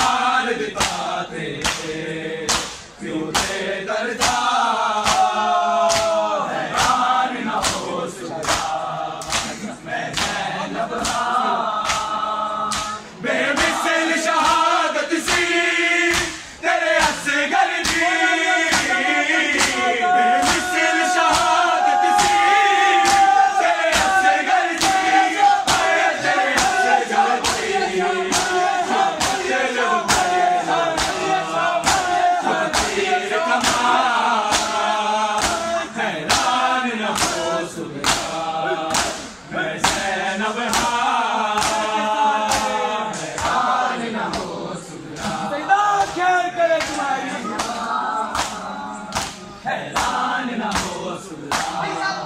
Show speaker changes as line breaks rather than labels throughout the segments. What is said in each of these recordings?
madre di patria. Bây giờ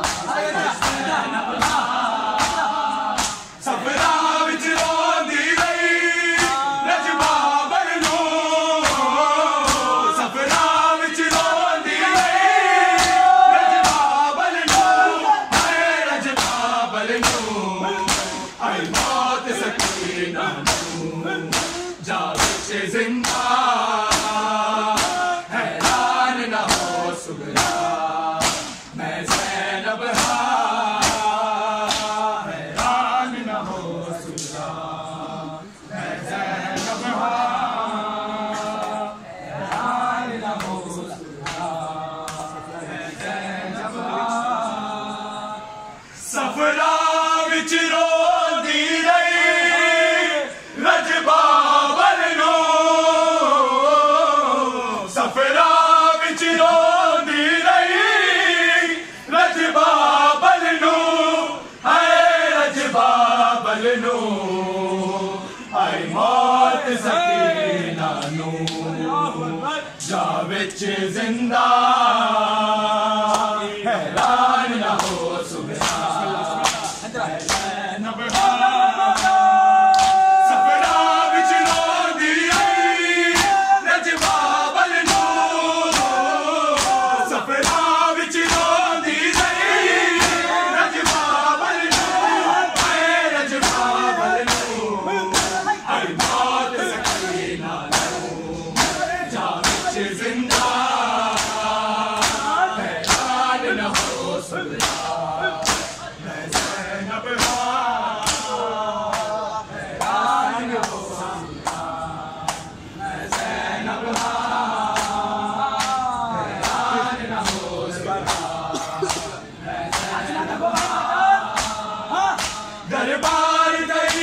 रजबाबल नजबाबल नजबाबल नचा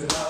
Without